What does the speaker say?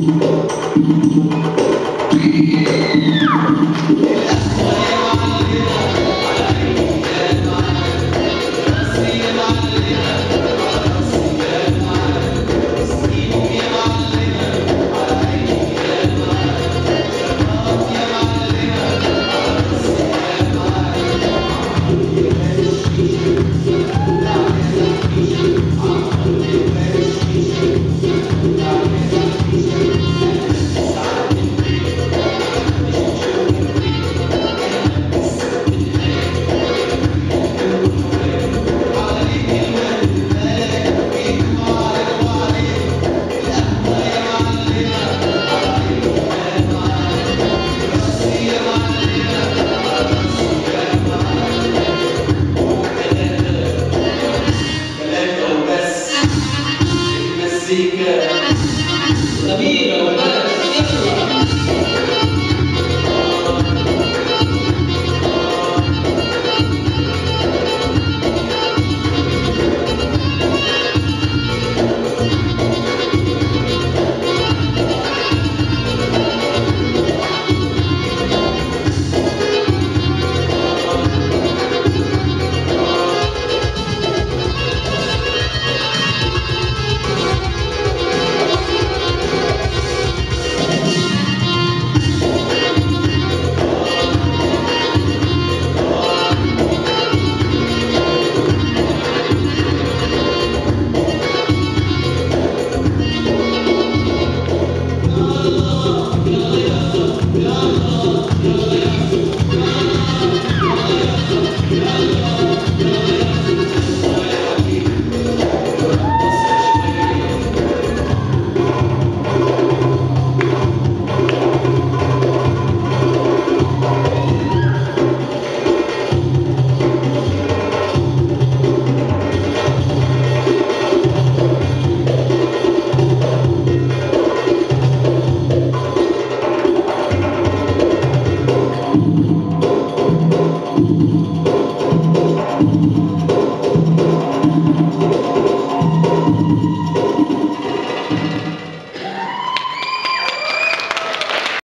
Thank. David, David,